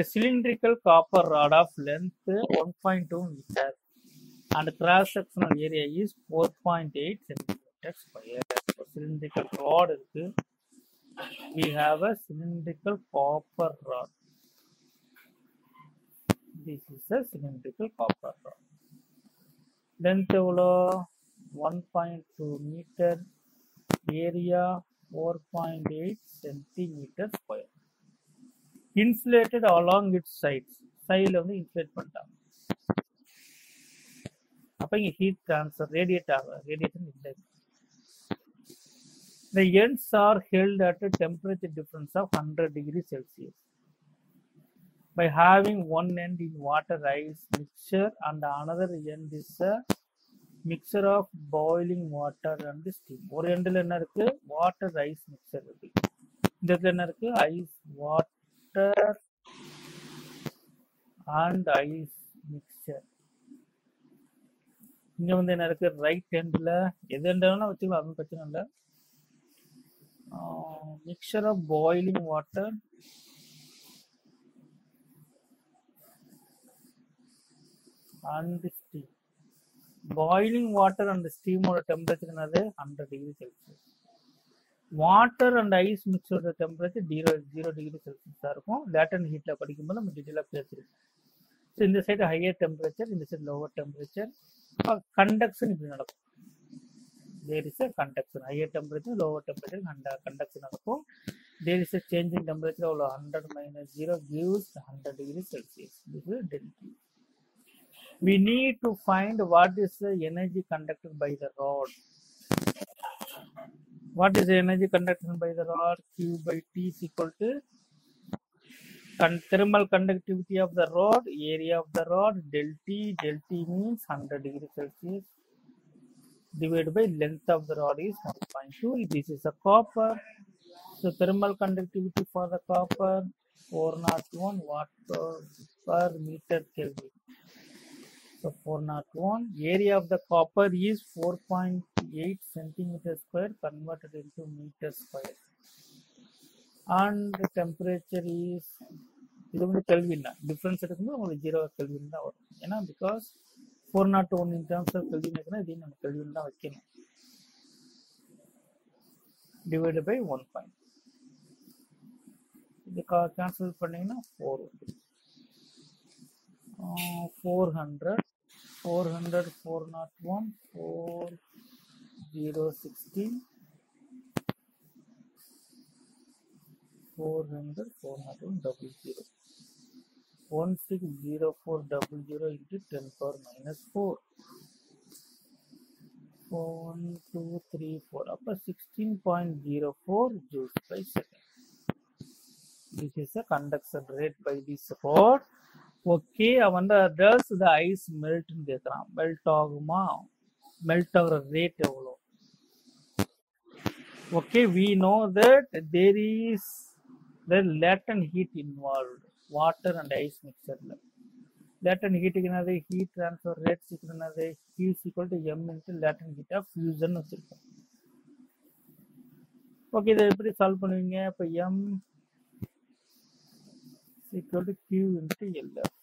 a cylindrical copper rod of length 1.2 meter and cross sectional area is 4.8 centimeter square. So cylindrical rod we have a cylindrical copper rod. This is a cylindrical copper rod. Length of 1.2 meter, area 4.8 centimeter square. Insulated along its sides. சைடில் வந்து insulate பண்ணிட்டாங்க அப்போ இங்கே heat transfer radiate ஆகும் radiation இல்லை The ends are held at a temperature difference of 100 degrees Celsius by having one end in water ice mixture and another end is a mixture of boiling water and steam. ஒரு எண்டில் என்ன இருக்கு water ice mixer இருக்கு இந்த இடத்துல என்ன இருக்கு ice water and ice mixture. இங்க வந்து என்ன இருக்கு? ரைட் ஹேண்ட்ல எது ஹேண்டாலும் வச்சுக்கலாம். அதுவும் பிரச்சனை இல்லை. Mixture of boiling water and steam boiling water and ஸ்டீமோட temperature என்னது? Hundred degree Celsius water and ice மிக்ஸோட temperature zero zero degree செல்சியஸாக இருக்கும் லேட்டன் ஹீட்டில் படிக்கும்போது நம்ம டீட்டெயிலாக பேசியிருக்கோம் ஸோ இந்த சைடு ஹையர் டெம்பரேச்சர் இந்த சைடு லோவர் டெம்பரேச்சர் கண்டக்ஷன் இப்படி நடக்கும் there is a conduction higher temperature lower temperature and conduction நடக்கும் there is a change in temperature அவ்வளோ 100 minus 0 gives 100 degree celsius this is delta T. we need to find what is the energy conducted by the rod what is the energy conducted by the rod q by t is equal to con- thermal conductivity of the rod area of the rod del t del t means 100 degree celsius divided by length of the rod is 1.2. This is a copper. So thermal conductivity for the copper 401 watt per, per meter Kelvin. So 401 area of the copper is 4.8 centimeter square converted into meter square. And the temperature is இது வந்து kelvin தான் difference எடுக்கும்போது உங்களுக்கு zero kelvin தான் வரும். ஏன்னா because four naught one in terms of Kelvin இருக்குன்னா இதையும் நம்ம கெல்வின் தான் வைக்கணும். டிவைடு பை ஒன் பாயிண்ட் இது கேன்சல் பண்ணீங்கன்னா four four hundred four hundred four naught one four zero sixteen four hundred four naught one double zero one six zero four double zero into ten power minus four one two three four அப்போ sixteen point zero four juice by second this is a conduction rate by this rod okay அவன் டஸ் த ice மெல்ட்னு கேட்குறான் melt ஆகுமா melt ஆகுற rate எவ்வளோ okay we know that there is there latent heat involve water and ice மிக்சரில் latent ஹீட்டுக்கு என்னது heat transfer rate சீக்கிரம் என்னது heat equal to M into latent heat of fusion வச்சுருக்கோம் ஓகே இதை எப்படி சால்வ் பண்ணுவீங்க இப்போ M equal to Q into LF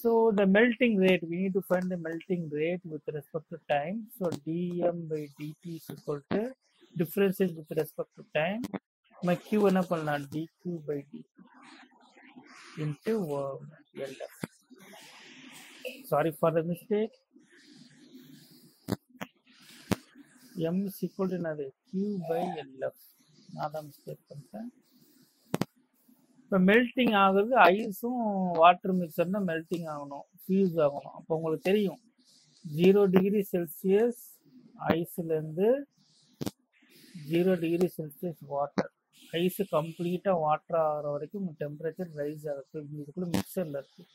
so the melting rate we need to find the melting rate with respect to time so dm by dt is equal to differences with respect to time my q என்ன பண்ணலாம் dq by dt into uh, lf sorry for the mistake m is equal to என்னது q by lf நான் தான் mistake பண்ணிட்டேன் இப்போ melting ஆகுது ஐஸும் water மிக்சர்னா மெல்டிங் ஆகணும் ஃபியூஸ் ஆகணும். அப்போ உங்களுக்கு தெரியும். Zero degree Celsius ஐஸ்லேருந்து zero degree Celsius water ice கம்ப்ளீட்டாக வாட்டர் ஆகிற வரைக்கும் டெம்பரேச்சர் ரைஸ் ஆகுது. இதுக்குள்ள மிக்சரில் இருக்கு.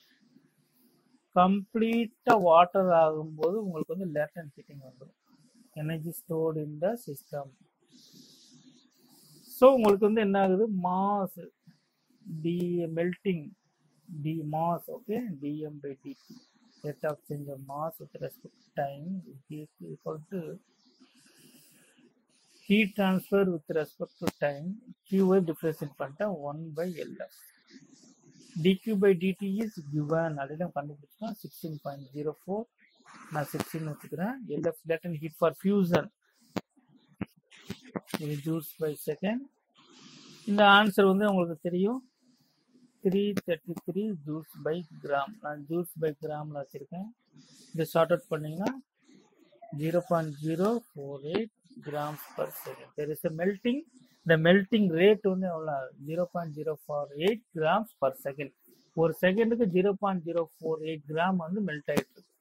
கம்ப்ளீட்டாக வாட்டர் ஆகும்போது உங்களுக்கு வந்து லேட்டன் ஹீட்டிங் வந்துடும் energy stored in the system so உங்களுக்கு வந்து என்ன ஆகுது? Mass d melting d mass okay dm by dt rate of change of mass with respect to time is equal to heat transfer with respect to time கியூவை differentiate பண்ணிட்டேன் one by LF dq by dt is given already நம்ம கண்டுபிடிச்சோம் sixteen point zero four நான் sixteen வச்சுக்கிறேன் LF latent heat for fusion இது joules by second இந்த answer வந்து உங்களுக்கு தெரியும் த்ரீ தேர்ட்டி த்ரீ ஜூஸ் பை கிராம் நான் ஜூஸ் பை கிராமில் வச்சுருக்கேன். இதை ஷார்ட் அவுட் பண்ணிங்கன்னா zero point zero four eight grams per second there is melting இந்த மெல்டிங் ரேட் வந்து எவ்வளோ zero point zero four eight grams per second ஒரு செகண்டுக்கு zero point zero four eight gram வந்து மெல்ட் ஆகிட்டு இருக்கு.